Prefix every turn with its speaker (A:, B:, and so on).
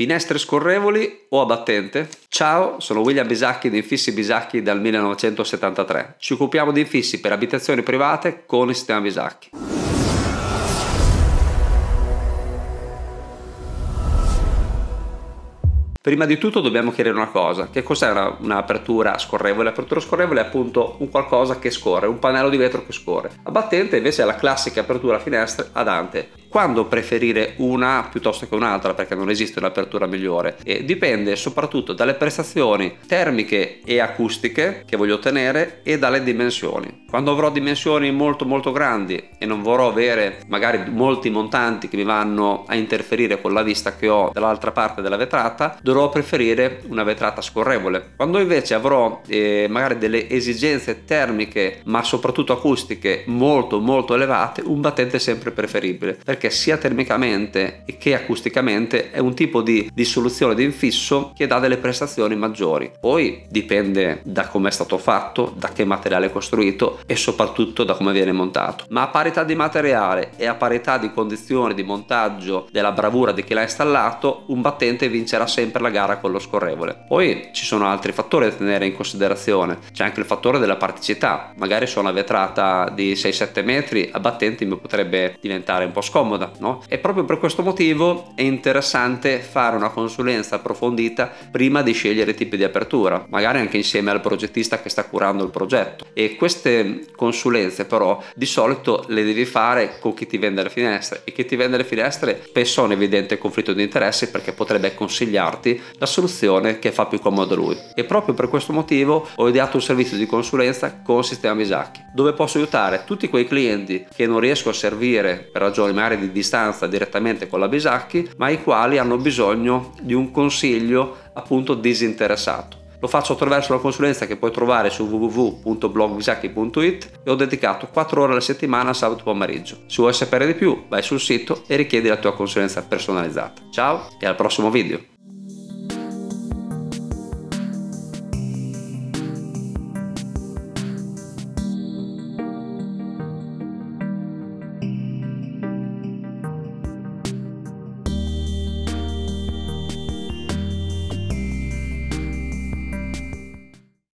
A: Finestre scorrevoli o a battente? Ciao, sono William Bisacchi di Infissi Bisacchi dal 1973. Ci occupiamo di infissi per abitazioni private con il sistema Bisacchi. Prima di tutto dobbiamo chiarire una cosa, che cos'è una, un'apertura scorrevole? L'apertura scorrevole è appunto un qualcosa che scorre, un pannello di vetro che scorre. A battente invece è la classica apertura finestre ad ante. Quando preferire una piuttosto che un'altra perché non esiste un'apertura migliore? E dipende soprattutto dalle prestazioni termiche e acustiche che voglio ottenere e dalle dimensioni. Quando avrò dimensioni molto molto grandi e non vorrò avere magari molti montanti che mi vanno a interferire con la vista che ho dall'altra parte della vetrata, dovrò preferire una vetrata scorrevole. Quando invece avrò eh, magari delle esigenze termiche ma soprattutto acustiche molto molto elevate, un battente è sempre preferibile perché sia termicamente che acusticamente è un tipo di, di soluzione di infisso che dà delle prestazioni maggiori. Poi dipende da come è stato fatto, da che materiale è costruito e soprattutto da come viene montato. Ma a parità di materiale e a parità di condizioni di montaggio della bravura di chi l'ha installato, un battente vincerà sempre la gara con lo scorrevole. Poi ci sono altri fattori da tenere in considerazione, c'è anche il fattore della praticità, magari su una vetrata di 6-7 metri a battenti mi potrebbe diventare un po' scomoda, no? E proprio per questo motivo è interessante fare una consulenza approfondita prima di scegliere i tipi di apertura, magari anche insieme al progettista che sta curando il progetto. E queste consulenze però di solito le devi fare con chi ti vende le finestre e chi ti vende le finestre spesso ha un evidente conflitto di interessi perché potrebbe consigliarti la soluzione che fa più comodo lui. E proprio per questo motivo ho ideato un servizio di consulenza con Sistema Misacchi, dove posso aiutare tutti quei clienti che non riesco a servire per ragioni magari di distanza direttamente con la Bisacchi, ma i quali hanno bisogno di un consiglio appunto disinteressato. Lo faccio attraverso la consulenza che puoi trovare su www.blogbisacchi.it e ho dedicato 4 ore alla settimana sabato pomeriggio. Se vuoi sapere di più, vai sul sito e richiedi la tua consulenza personalizzata. Ciao e al prossimo video!